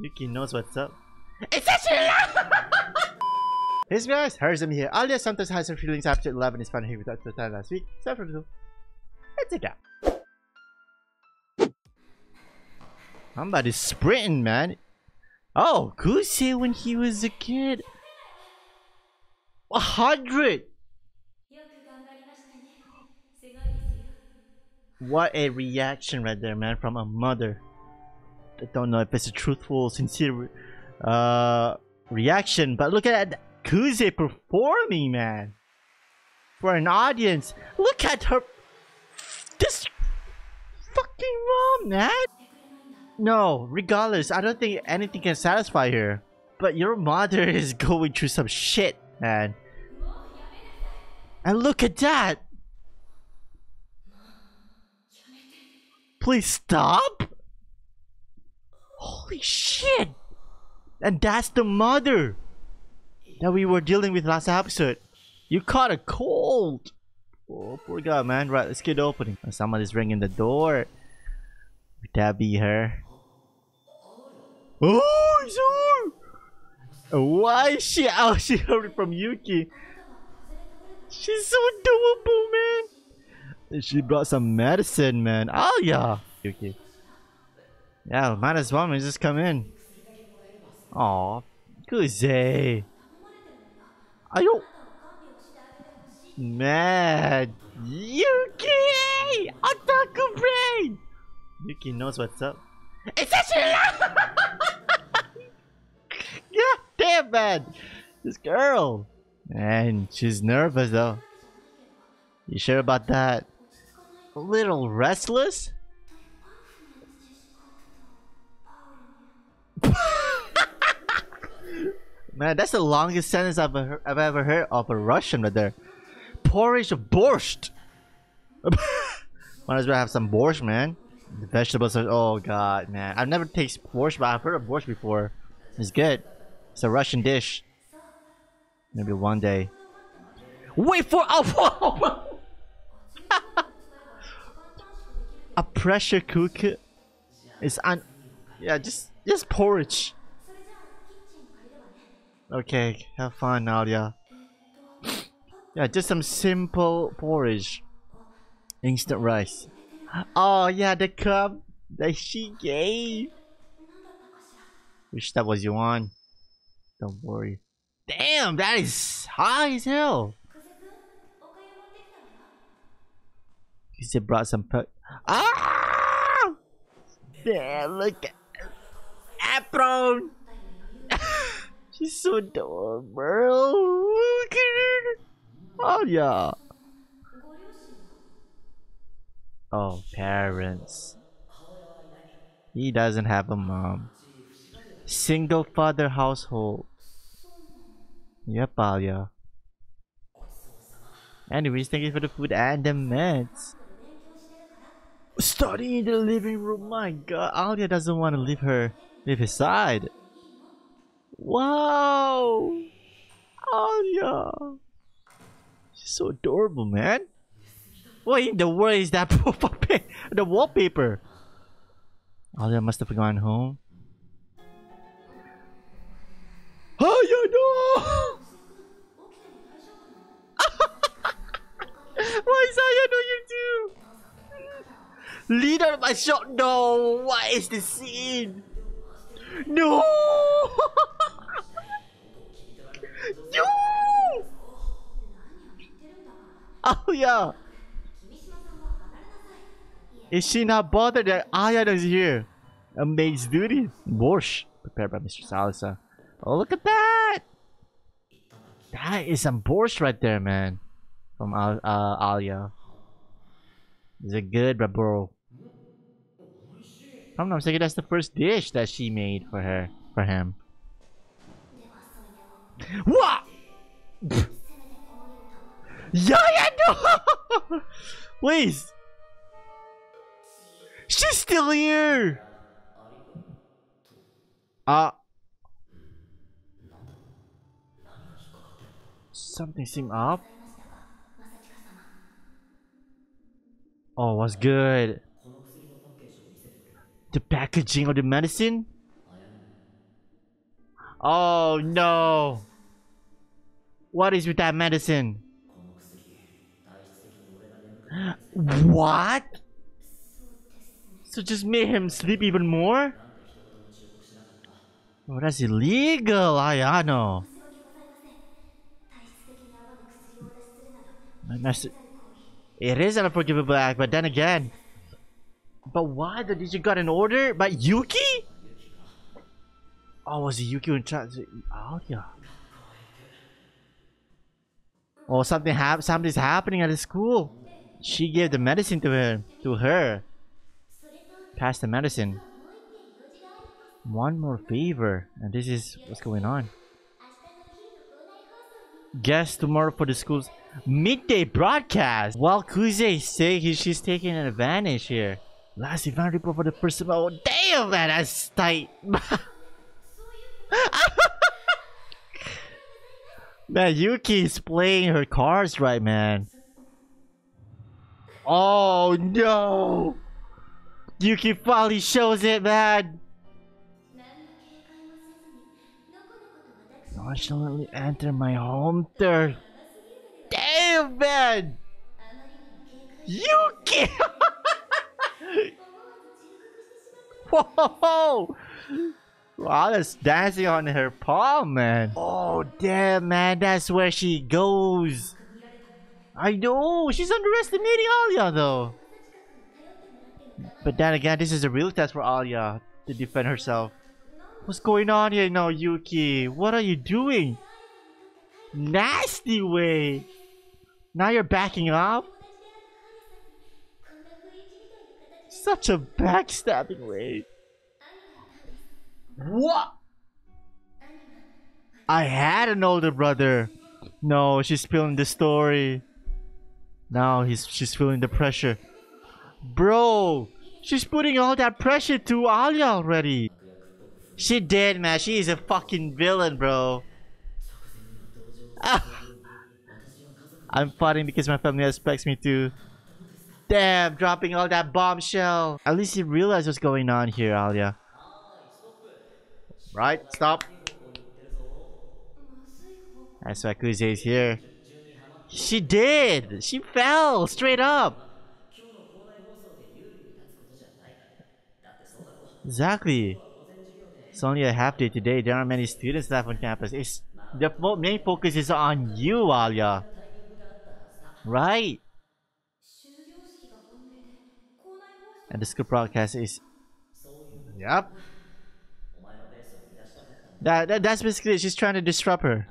Yuki knows what's up. It's such Hey guys, harissm here. Alya sometimes has her feelings after 11 is fun here without the time last week. Except for two. Let's take out. to sprint, man. Oh, Kuze when he was a kid. A hundred! What a reaction right there, man, from a mother. I don't know if it's a truthful, sincere uh, reaction, but look at Kuze performing, man. For an audience, look at her. This fucking mom, man. No, regardless, I don't think anything can satisfy her. But your mother is going through some shit, man. And look at that. Please stop! Holy shit! And that's the mother that we were dealing with last episode. You caught a cold! Oh, poor guy, man. Right, let's get opening. Oh, somebody's ringing the door. Would that be her? Oh, it's her! Why is she out? She heard it from Yuki. She's so doable, man. She brought some medicine, man. Oh yeah. Yuki. Yeah, might as well man. Just come in. Aw, Kuze. Ayo. Man, Yuki! Otaku brain! Yuki knows what's up. It's actually God damn man! This girl! Man, she's nervous though. You sure about that? A little restless? Man, that's the longest sentence I've ever, I've ever heard of a Russian right there. Porridge of borscht. Might as well have some borscht, man. The vegetables are. Oh god, man. I've never tasted borscht, but I've heard of borscht before. It's good. It's a Russian dish. Maybe one day. Wait for a pressure cooker It's un. Yeah, just just porridge. Okay, have fun, Nadia. Yeah, just some simple porridge. Instant rice. Oh yeah, the cup that she gave. Wish that was you one. Don't worry. Damn, that is high as hell. He said brought some put. Ah! Damn, look at apron. She's so adorable. Look at her. Oh yeah. Oh, parents. He doesn't have a mom. Single father household. Yep, Alya. Anyways, thank you for the food and the meds. Studying in the living room. My God, Alya doesn't want to leave her, leave his side. Wow, Alya. She's so adorable, man. What in the world is that the wallpaper? Alya must have gone home. Oh, you know! Why is Aya on YouTube? Leader of my shop. No, what is the scene? No! no! Oh yeah. Is she not bothered that Aya is here? A maid's duty. Borscht. Prepared by Mr. Salazar. Oh, look at that! That is some borscht right there, man. From uh, Alya. Is it good, bro? I'm not thinking that's the first dish that she made for her, for him. What? yeah, yeah, no! Please. She's still here. Uh. Something seemed up. Oh, what's good? The packaging of the medicine? Oh no! What is with that medicine? What? So just made him sleep even more? Oh, that's illegal, Ayano. I know. It is an unforgivable act, but then again, but why? The you got an order by Yuki? Oh, was it Yuki in charge? Oh, yeah. Oh, something hap something's happening at the school. She gave the medicine to her. To her. Pass the medicine. One more favor. And this is what's going on. Guess tomorrow for the school's midday broadcast. While Kuze is saying she's taking an advantage here. Last event report for the first person. Oh, damn, man, that's tight. man, Yuki is playing her cards right, man. Oh, no. Yuki finally shows it, man. Nonchalantly enter my home third. Damn, man. Yuki! Whoa! Wow, that's dancing on her palm, man. Oh, damn, man. That's where she goes. I know. She's underestimating Alya, though. But then again, this is a real test for Alya to defend herself. What's going on here now, Yuki? What are you doing? Nasty way. Now you're backing up? Such a backstabbing way. What? I had an older brother. No, she's feeling the story. Now he's she's feeling the pressure. Bro, she's putting all that pressure to Alya already. She did, man. She is a fucking villain, bro. Ah. I'm fighting because my family expects me to. Damn, dropping all that bombshell. At least he realized what's going on here, Alya. Right, stop. That's why Kuze is here. She did! She fell straight up! Exactly. It's only a half day today. There aren't many students left on campus. It's the main focus is on you, Alya. Right? And the script broadcast is. Yep. That, that that's basically it. She's trying to disrupt her.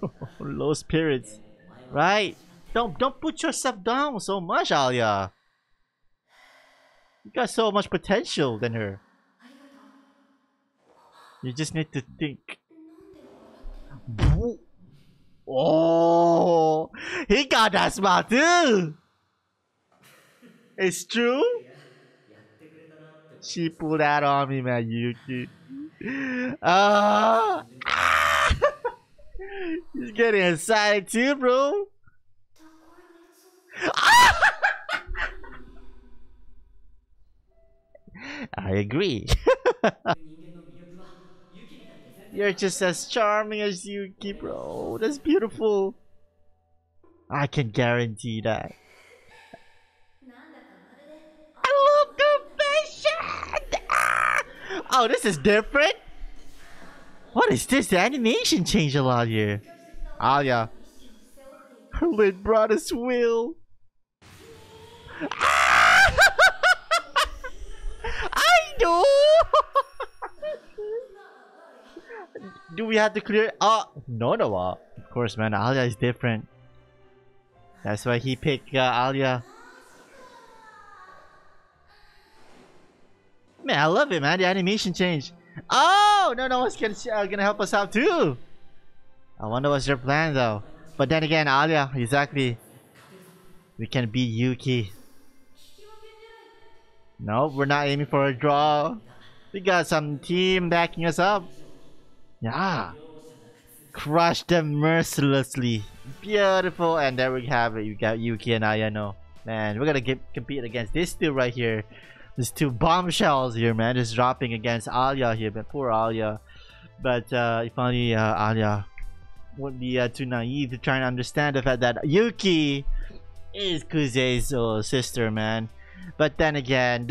Low spirits, right? Don't don't put yourself down so much, Alya. You got so much potential than her. You just need to think. Oh, he got that smile too. It's true. She pulled that on me, man, Yuki. Uh, ah. He's getting excited too, bro. I agree. You're just as charming as Yuki, bro. That's beautiful. I can guarantee that. Oh, this is different. What is this? The animation changed a lot here. Ah, Alya. Her lid brought us will. Ah! I know! Do we have to clear? Oh, no, no. Of course, man. Alya is different. That's why he picked uh, Alya. Man, I love it, man. The animation changed. Oh, no, no. It's gonna, uh, gonna help us out too. I wonder what's their plan though. But then again, Alya, exactly. We can beat Yuki. No, we're not aiming for a draw. We got some team backing us up. Yeah. Crush them mercilessly. Beautiful. And there we have it. You got Yuki and Ayano. Man, we're gonna get, compete against this two right here. There's two bombshells here, man, just dropping against Alya here, but poor Alya. But uh, if only uh, Alya wouldn't be uh, too naive to try and understand the fact that Yuki is Kuze's uh, sister, man. But then again,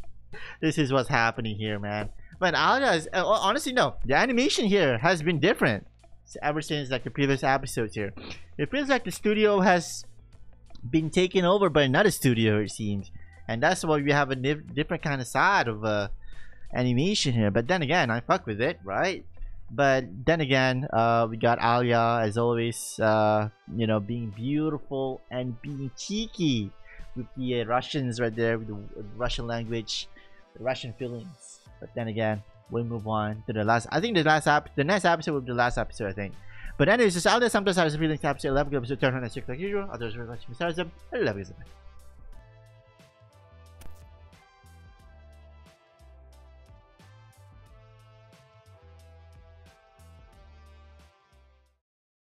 this is what's happening here, man. But Alya is, uh, honestly, no. The animation here has been different ever since like the previous episodes here. It feels like the studio has been taken over by another studio, it seems. And that's why we have a different kind of side of uh, animation here. But then again, I fuck with it, right? But then again, uh, we got Alya as always, uh, you know, being beautiful and being cheeky with the uh, Russians right there, with the Russian language, the Russian feelings. But then again, we'll move on to the last. I think the last app, the next episode will be the last episode, I think. But anyways, just out there, sometimes I was feeling episode 11 episode turn on like usual. Others much besides them. I love you.